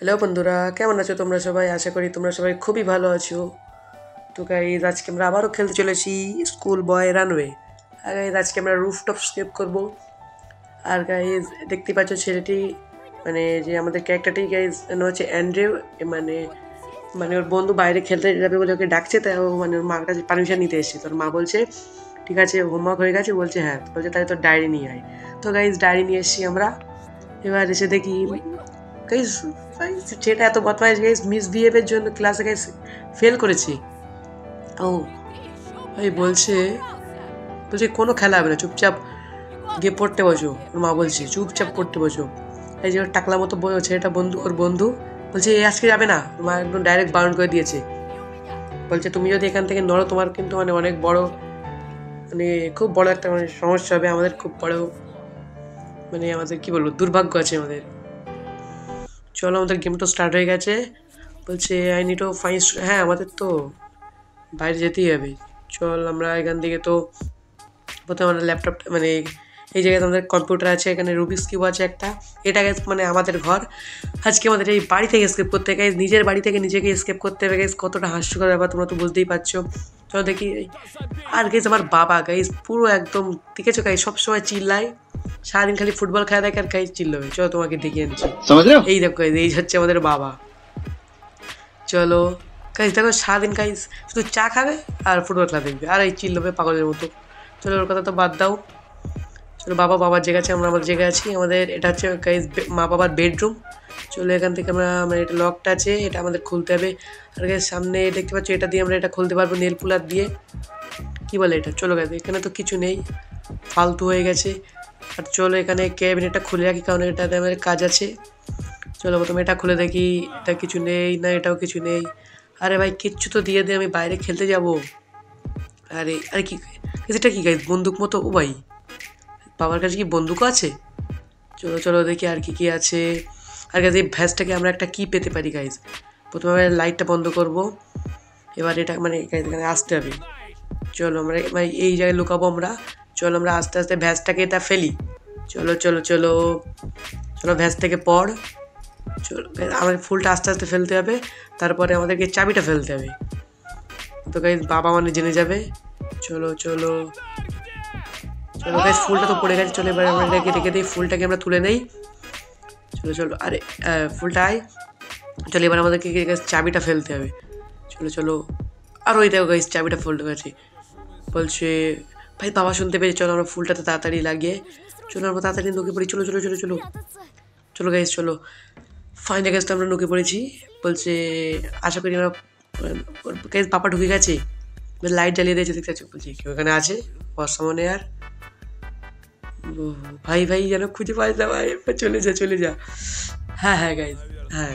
Hello বন্ধুরা, কেমন আছো তোমরা সবাই? আশা করি তোমরা সবাই খুবই ভালো আছো। তো গাইজ আজকে আমরা আবারও খেলতে চলেছি স্কুল বয় রানওয়ে। আর গাইজ আজকে আমরা রুফটপ স্কেপ করব। আর গাইজ দেখতে পাচ্ছ ছেলেটি মানে যে আমাদের ক্যারেক্টারটি গাইজ হচ্ছে অ্যান্ড্রেউ মানে মানে ওর বন্ধু বাইরে খেলতে যাবে বলে ওকে ডাকছে, তাই ও মানে ওর মার কাছে পারমিশন নিতে এসেছে। তোর মা বলছে, ঠিক আছে হোমওয়ার্ক হয়ে গেছে। বলছে হ্যাঁ। বলছে, তাহলে তোর ডায়েরি নিয়ে আয়। তো গাইজ ডায়েরি নিয়ে এসেছি আমরা। এবার এসে দেখি গাইজ যেটা এত বদমাইশ গাইজ মিসবিহেভের জন্য ক্লাসে গাইজ ফেল করেছি। ও ভাই বলছে বলছে, কোনো খেলা হবে না, চুপচাপ গিয়ে পড়তে বসো। ওর মা বলছে, চুপচাপ পড়তে বসো। এই যে টাকলা মতো বই ছেলেটা বন্ধু, ওর বন্ধু বলছে, এ আজকে যাবে না। মা একদম ডাইরেক্ট বারণ করে দিয়েছে। বলছে, তুমি যদি এখান থেকে নড়ো, তোমার কিন্তু মানে অনেক বড় মানে খুব বড় একটা মানে সমস্যা হবে। আমাদের খুব বড় মানে আমাদের কি বলব, দুর্ভাগ্য আছে আমাদের। চলো, আমাদের গেম তো স্টার্ট হয়ে গেছে। বলছে আই নিড ও ফাইন হ্যাঁ আমাদের তো বাইরে যেতেই হবে। চল, আমরা এখান থেকে তো প্রথমে আমরা ল্যাপটপটা মানে এই জায়গায় আমাদের কম্পিউটার আছে, এখানে রুবিক্স কিউব আছে একটা। এটা গেছে মানে আমাদের ঘর। আজকে আমাদের এই বাড়ি থেকে স্কেপ করতে গেছে নিজের বাড়ি থেকে নিজেকে স্কেপ করতে হবে। গেছে কতটা হাস্যকর ব্যাপার, তোমরা তো বুঝতেই পারছ। চলো দেখি। আর গেছে আমার বাবা গাইজ পুরো একদম দেখেছ গাইজ সবসময় চিল্লায়। সারাদিন খালি ফুটবল খেলা দেখে আর খাই চিল্ল চলো তোমাকে দেখে আনছি। এই দেখো এই হচ্ছে আমাদের বাবা। চলো কাজ দেখো সারাদিন কাজ শুধু চা খাবে আর ফুটবল খেলা দেখবে। আর এই চিল্লবে পাগলের মতো। চলো ওর কথা তো বাদ দাও। চলো বাবা বাবার জায়গা আছে আমরা আমাদের জায়গা আছি। আমাদের এটা হচ্ছে গাইজ মা বাবার বেডরুম চলো এখান থেকে আমরা মানে এটা লকটা আছে এটা আমাদের খুলতে হবে। আর সামনে দেখতে পাচ্ছ এটা দিয়ে আমরা এটা খুলতে পারব নেল পুলার দিয়ে। কী বলে এটা? চলো গেছে এখানে তো কিছু নেই। ফালতু হয়ে গেছে। আর চলো এখানে ক্যাবিনেটটা খুলে রাখি, কারণ এটাতে আমাদের কাজ আছে। চলো প্রথমে এটা খুলে দেখি, এটা কিছু নেই, না, এটাও কিছু নেই। আরে ভাই, কিচ্ছু তো দিয়ে দে, আমি বাইরে খেলতে যাব। আরে আরে কি, এটা কি গাইজ বন্দুক মতো? ও ভাই, বাবার কাছে কি বন্দুকও আছে? চলো চলো দেখি আর কি কি আছে। আর গাইজ এই ভ্যাসটাকে আমরা একটা কি পেতে পারি গাইজ প্রথমে আমরা লাইটটা বন্ধ করব। এবার এটা মানে এখানে আসতে হবে। চলো আমরা মানে এই জায়গায় লুকাবো আমরা। চলো আমরা আস্তে আস্তে ভ্যাসটাকে এটা ফেলি। চলো চলো চলো। চলো ভ্যাস থেকে পড়। চলো আমাদের ফুলটা আস্তে আস্তে ফেলতে হবে। তারপরে আমাদেরকে চাবিটা ফেলতে হবে। তো গাইজ বাবা মানে জেনে যাবে। চলো চলো। চলো গাইজ ফুলটা তো পড়ে গেছে। চলো এবার আমরা রেখে রেখে দিই। ফুলটাকে আমরা তুলে নেই। চলো চলো। আরে ফুলটা আয়। চলো এবার আমাদেরকে চাবিটা ফেলতে হবে। চলো চলো। আর ওই দেখো গাইজ চাবিটা ফেলতে গেছে বলছে ভাই, বাবা শুনতে পেয়েছে। চলো আমরা ফুলটাতে তাড়াতাড়ি লাগিয়ে চলো, আমরা তাড়াতাড়ি ঢুকে পড়ি। চলো চলো চলো চলো। চলো গাইজ চলো। ফাইনাল গাছটা আমরা ঢুকে পড়েছি। বলছে, আশা করি আমরা গাইজ পাপা ঢুকে গেছে। লাইট জ্বালিয়ে দিয়েছে, দেখতে পাচ্ছ? বলছি, কেউ এখানে আছে? বর্ষা আর? ভাই ভাই, যেন খুঁজে পাই না ভাই। চলে যা চলে যা। হ্যাঁ হ্যাঁ গাইজ হ্যাঁ।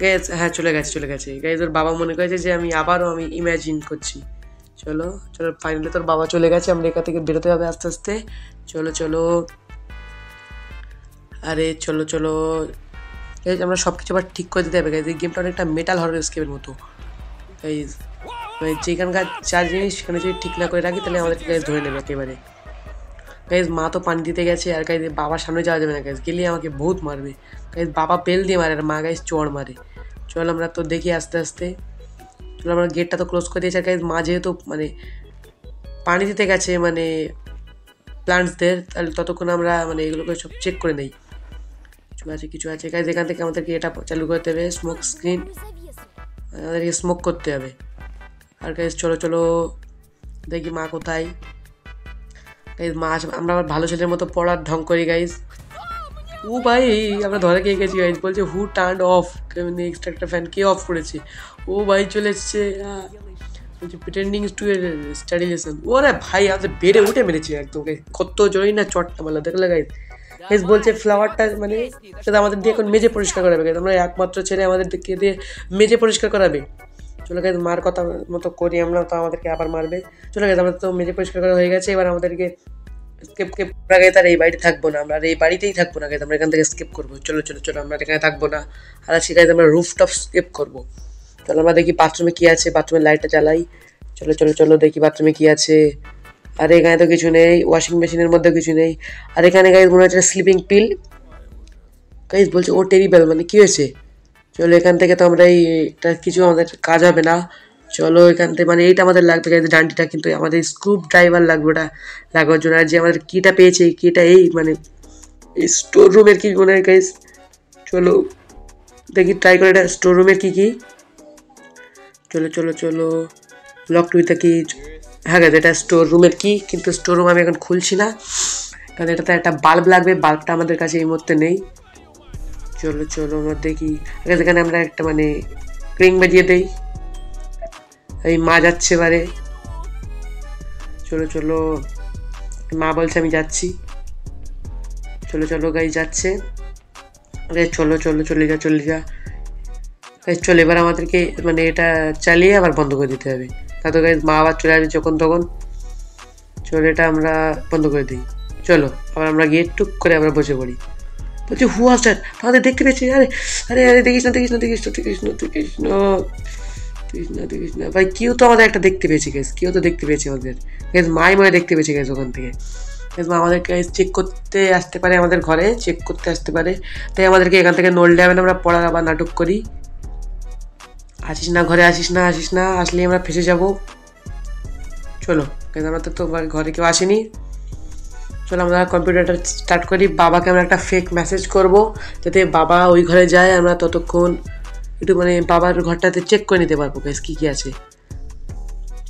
গ্যাস হ্যাঁ চলে গেছে চলে গেছে। গাইজ ওর বাবা মনে করেছে যে, আমি আবারও আমি ইমাজিন করছি। চলো চলো ফাইনালি তোর বাবা চলে গেছে, আমরা এখান থেকে বেরোতে হবে আস্তে আস্তে। চলো চলো। আরে, চলো চলো। এই আমরা সব কিছু আবার ঠিক করে দিতে হবে এই গেমটা অনেকটা মেটাল হরর স্কেপের মতো। গাইজ মানে যেখানকার চার জিনিস সেখানে যদি ঠিক না করে রাখি, তাহলে আমাদেরকে গাইজ ধরে নেবে একেবারে। গাইজ মা তো পানি দিতে গেছে, আর গাইজ বাবার সামনে যাওয়া যাবে না গাইজ গেলে আমাকে বহুত মারবে। গাইজ বাবা পেল দিয়ে মারে, আর মা গাইজ চড় মারে। চল, আমরা তো দেখি আস্তে আস্তে। চল আমরা গেটটা তো ক্লোজ করে দিয়েছি। আর মা যেহেতু মানে পানি দিতে গেছে মানে প্লান্টসদের তাহলে ততক্ষণ আমরা মানে এগুলোকে সব চেক করে নেই। কিছু আছে কিছু আছে। গাইজ এখান থেকে আমাদেরকে এটা চালু করতে হবে। স্মোক স্ক্রিন আমাদেরকে স্মোক করতে হবে। আর গাইজ চলো চলো, দেখি মা কোথায়। গাইজ মা আমরা আবার ভালো ছেলের মতো পড়ার ঢং করি গাইজ ও ভাই, আমরা ধরে খেয়ে গেছি গাইজ বলছে who turn off extra fan K off করেছে। ও ভাই চলে এসছে বলছে প্রিটেন্ডিং টু স্টাডি লেসন ওরে ভাই, আমাদের বেড়ে উঠে মেরেছে একদম। কত জোরই না চটটা মারলো। দেখলে গাইজ গাইজ বলছে ফ্লাওয়ারটা মানে সেটা আমাদের দিয়ে এখন মেজে পরিষ্কার করাবে guys। আমরা একমাত্র ছেলে আমাদেরকে দিয়ে মেজে পরিষ্কার করাবে। চলে গেছে মার কথা মতো করি আমরা, তো আমাদেরকে আবার মারবে। চলে গেছে আমাদের তো মেজে পরিষ্কার করা হয়ে গেছে। এবার আমাদেরকে স্কেপ স্কেপ আগে তার এই বাড়িতে থাকব না, আমরা আর এই বাড়িতেই থাকব না আমরা এখান থেকে স্কেপ করব। চলো চলো চলো, আমরা এখানে থাকব না। আর গাইজ আমরা রুফটপ স্কেপ করব। চলো, আমরা দেখি বাথরুমে কি আছে বাথরুমের লাইটটা জ্বালাই। চলো চলো চলো, দেখি বাথরুমে কি আছে। আর এখানে তো কিছু নেই ওয়াশিং মেশিনের মধ্যে কিছু নেই। আর এখানে গাইজ মনে হচ্ছে স্লিপিং পিল গাইজ বলছে, ও টেরিবেল মানে কি হয়েছে? চলো, এখান থেকে তো আমরা এই কিছু আমাদের কাজ হবে না। চলো এখান থেকে মানে এইটা আমাদের লাগবে ডান্ডিটা কিন্তু আমাদের স্ক্রুপ ড্রাইভার লাগবে ওটা লাগানোর জন্য। আর যে আমাদের কিটা পেয়েছে, এই কিটা এই মানে স্টোর রুমের কি মনে হয় চলো দেখি ট্রাই করে এটা স্টোর রুমের কী কী? চলো চলো চলো লক টুইতে কি হ্যাঁ গাইজ এটা স্টোর রুমের কি কিন্তু স্টোর রুম আমি এখন খুলছি না। কারণ এটাতে একটা বাল্ব লাগবে বাল্বটা আমাদের কাছে এই মুহূর্তে নেই। চলো চলো, আমরা দেখি। এখানে আমরা একটা মানে রিং বাজিয়ে দেই। এই মা যাচ্ছে এবারে। চলো চলো। মা বলছে আমি যাচ্ছি। চলো চলো গাই যাচ্ছে। আরে চলো চলো, চলে যা চলে যা। চলো, এবার আমাদেরকে মানে এটা চালিয়ে আবার বন্ধ করে দিতে হবে। তা তো গাইজ মা আবার চলে আসবে যখন তখন। চলো, এটা আমরা বন্ধ করে দিই। চলো, আবার আমরা গিয়ে টুক করে আমরা বসে পড়ি। বলছি, হু আস দ্যাট আমাদের দেখতে পেয়েছি আরে আরে আরে, দেখিস না দেখিস না দেখিস না দেখিস না দেখিস না। দেখিস না ভাই, কেউ তো আমাদের একটা দেখতে পেয়েছি গেস কেউ তো দেখতে পেয়েছে আমাদের। গেস মাই মনে দেখতে পেয়েছে গেস ওখান থেকে। গেস মা আমাদেরকে চেক করতে আসতে পারে আমাদের ঘরে চেক করতে আসতে পারে। তাই আমাদেরকে এখান থেকে নলডে যাবেন আমরা পড়ার আবার নাটক করি। আসিস না ঘরে, আসিস না আসিস না, আসলেই আমরা ফেসে যাব। চলো কিন্তু আমরা তো ঘরে কেউ আসেনি। চলো, আমরা কম্পিউটারটা স্টার্ট করি। বাবাকে আমরা একটা ফেক মেসেজ করব, যাতে বাবা ওই ঘরে যায়, আমরা ততক্ষণ একটু মানে বাবার ঘরটাতে চেক করে নিতে পারব গাইজ কী কী আছে।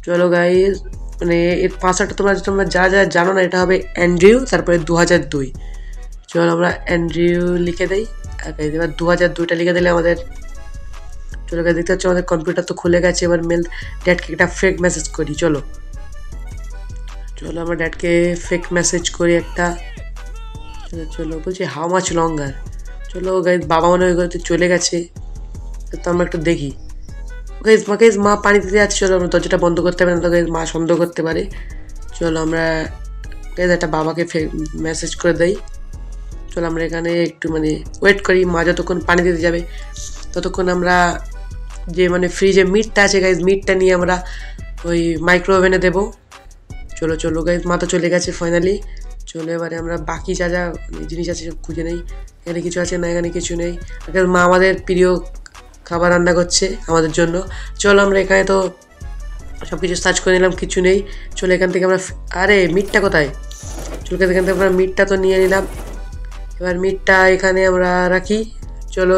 চলো গাইজ মানে এর পাসওয়ার্ডটা তোমরা তোমরা যা যা জানো না, এটা হবে অ্যান্ড্রিউ তারপরে দু হাজার দুই। চলো, আমরা অ্যান্ড্রিউ লিখে দিই। আর গাইজ এবার দু হাজার দুইটা লিখে দিলে আমাদের চলো গাইজ দেখতে পাচ্ছ আমাদের কম্পিউটার তো খুলে গেছে, এবার মেল ড্যাডকে একটা ফেক মেসেজ করি, চলো। চলো, আমরা ড্যাডকে ফেক মেসেজ করি একটা। চলো, বলছি হাউ মাছ লঙ্গার চলো গাইজ বাবা মনে হয় চলে গেছে। তো আমরা একটু দেখি। গাইজ মা গাইজ মা পানি দিতে যাচ্ছে, চলো আমরা দরজাটা বন্ধ করতে পারি, না তো গাইজ মা সন্দেহ করতে পারে। চলো আমরা গাইজ একটা বাবাকে মেসেজ করে দেই। চলো আমরা এখানে একটু মানে ওয়েট করি, মা যতক্ষণ পানি দিতে যাবে, ততক্ষণ আমরা যে মানে ফ্রিজে মিটটা আছে গাইজ মিটটা নিয়ে আমরা ওই মাইক্রো ওভেনে দেবো। চলো চলো গাইজ মা তো চলে গেছে ফাইনালি চলো এবারে আমরা বাকি যা যা জিনিস আছে সব খুঁজে নেই। এখানে কিছু আছে না, এখানে কিছু নেই। মা আমাদের প্রিয় খাবার রান্না করছে আমাদের জন্য। চলো আমরা এখানে তো সব কিছু সার্চ করে নিলাম, কিছু নেই। চলো এখান থেকে আমরা আরে, মিটটা কোথায়? চলো এখান থেকে আমরা মিটটা তো নিয়ে নিলাম। এবার মিটটা এখানে আমরা রাখি। চলো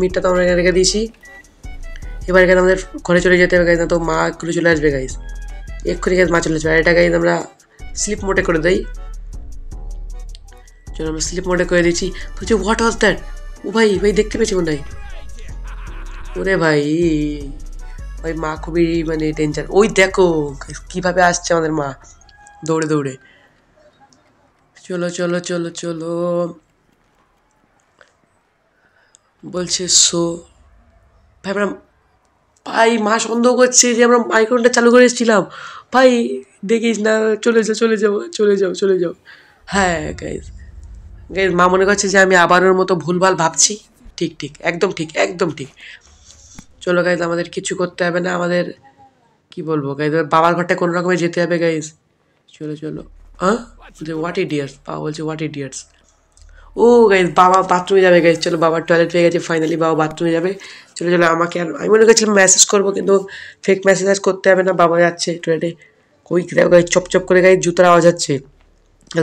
মিটটা তো আমরা এখানে রেখে দিয়েছি। এবার এখানে আমাদের ঘরে চলে যেতে হবে গাইজ না তো মা একটু চলে আসবে গাইজ এক্ষুনি গাইজ মা চলে আসবে। আর এটা গাইজ আমরা স্লিপ মোটে করে দেই। চলো আমরা স্লিপ মোটে করে দিচ্ছি বলছি হোয়াট ওয়াজ দ্যাট ও ভাই ভাই দেখতে পেয়েছি মনে হয়। ওরে ভাই, ওই মা খুবই মানে টেনশন ওই দেখো কীভাবে আসছে আমাদের মা, দৌড়ে দৌড়ে। চলো চলো চলো চলো। বলছে সো ভাই, আমরা ভাই, মা সন্দেহ করছে যে আমরা মাইক্রোনটা চালু করে এসেছিলাম। ভাই, দেখিস না, চলে যাও চলে যাও চলে যাও চলে যাও। হ্যাঁ গাইজ গাইজ মা মনে করছে যে আমি আবার ওর মতো ভুলভাল ভাবছি। ঠিক ঠিক, একদম ঠিক একদম ঠিক। চলো গাইজ আমাদের কিছু করতে হবে না, আমাদের, কি বলব গাইজ বাবার ঘরটা কোনো রকমে যেতে হবে গাইজ চলো চলো। হ্যাঁ? বলছে হোয়াট ইডিয়ার্স বাবা বলছে হোয়াট ইডিয়ার্স ও গাইজ বাবা বাথরুমে যাবে গাইজ চলো, বাবার টয়লেট পেয়ে গেছে ফাইনালি বাবা বাথরুমে যাবে। চলো চলো, আমাকে আর, আমি মনে করছিলাম মেসেজ করব, কিন্তু ফেক মেসেজ করতে হবে না, বাবা যাচ্ছে টয়লেটে কই দেখো গাইজ চপ চপ করে গাইজ জুতার আওয়াজ হচ্ছে।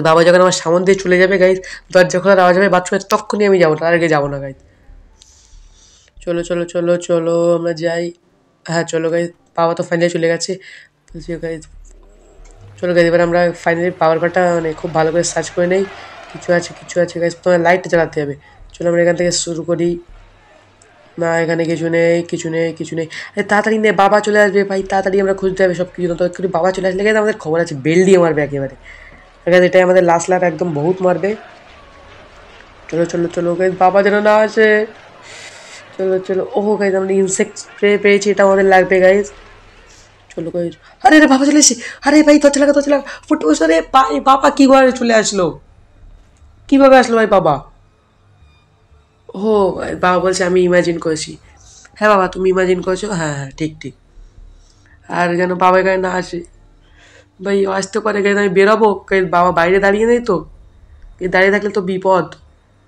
বাবা যখন আমার সামন দিয়ে চলে যাবে গাইজ দরজা খোলার আওয়াজ হবে বাথরুমে তখনই আমি যাব, তার আগে যাব না গাইজ চলো চলো চলো চলো, আমরা যাই। হ্যাঁ চলো গাইজ বাবা তো ফাইনালি চলে গেছে। গাইজ চলো গাইজ এবার আমরা ফাইনালি পাওয়ার কার্ডটা মানে খুব ভালো করে সার্চ করে নেই। কিছু আছে কিছু আছে গাইজ তোমার লাইটটা জ্বালাতে হবে। চলো আমরা এখান থেকে শুরু করি। না, এখানে কিছু নেই কিছু নেই কিছু নেই। আরে, তাড়াতাড়ি নে, বাবা চলে আসবে ভাই, তাড়াতাড়ি আমরা খুঁজতে হবে সব কিছু তো বাবা চলে আসলে আমাদের খবর আছে বেল দিয়ে মারবে একেবারে। এখানে এটাই আমাদের লাস্ট লাভ একদম বহুত মারবে। চলো চলো চলো গাইজ বাবা যেন না আসে। চলো চলো। ও গাইজ আমরা ইনসেক্ট স্প্রে পেয়েছি, এটা আমাদের লাগবে গাইজ চলো গাইজ আরে রে বাবা, চলে এসে আরে, ভাই দরজা লাগা দরজা লাগা ফুটে বসে রে ভাই, বাবা, কী করে চলে আসলো? কীভাবে আসলো, ভাই, বাবা? ও বাবা বলছে, আমি ইমাজিন করেছি। হ্যাঁ বাবা, তুমি ইমাজিন করেছ? হ্যাঁ হ্যাঁ ঠিক ঠিক। আর যেন বাবা এখানে না আসে। ভাই আসতে পারে গাইজ আমি বেরোবো। বাবা বাইরে দাঁড়িয়ে নেই তো। দাঁড়িয়ে থাকলে তো বিপদ।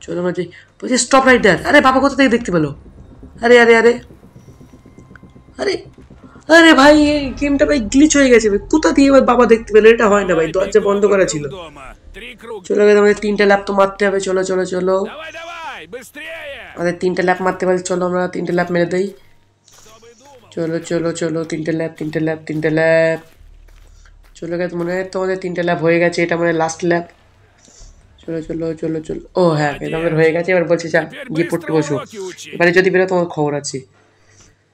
চলো যে বলছি স্টপ রাইট দেয়ার আরে, বাবা, কোথা থেকে দেখতে পেল? আরে আরে আরে। আরে আরে ভাই, এই গেমটা ভাই গ্লিচ হয়ে গেছে ভাই। কোথা দিয়ে ভাই বাবা দেখতে পেলে? এটা হয় না ভাই, দরজা বন্ধ করা ছিল। চলো গেছে আমাদের তিনটা ল্যাপ তো মারতে হবে। চলো চলো চলো। আমাদের তিনটা ল্যাপ মারতে পারি চলো আমরা তিনটা ল্যাপ মেরে দেই। চলো চলো চলো, তিনটে ল্যাব তিনটে ল্যাব তিনটে ল্যাব চলো গেছে মনে হয় তোমাদের তিনটে ল্যাব হয়ে গেছে। এটা মানে লাস্ট ল্যাব চলো চলো চলো চলো। ও হ্যাঁ আমাদের হয়ে গেছে এবার বলছি যা গিয়ে পড়তে বসো। এবারে যদি বেরো তোমার খবর আছে।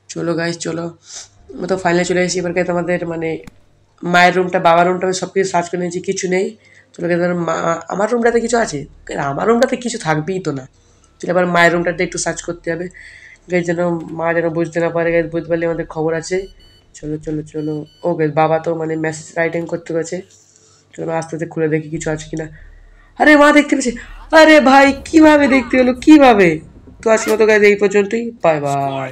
চলো গাইস চলো। তো ফাইনালে চলে এসেছি এবার গাইস আমাদের মানে মায়ের রুমটা বাবার রুমটা আমি সব কিছু সার্চ করে নিয়েছি কিছু নেই। চলো গাইস মা আমার রুমটাতে কিছু আছে? আমার রুমটাতে কিছু থাকবেই তো না। চলো এবার মায়ের রুমটাতে একটু সার্চ করতে হবে। গাইস যেন মা যেন বুঝতে না পারে গাইস বুঝতে পারলে আমাদের খবর আছে। চলো চলো চলো। ও গাইস বাবা তো মানে মেসেজ রাইটিং করতে গেছে। চলো আস্তে আস্তে খুলে দেখি কিছু আছে কিনা। আরে মা দেখতে পেয়েছে। আরে ভাই, কীভাবে দেখতে পেল কীভাবে? তো আজকের মতো গাছ এই পর্যন্তই। Bye bye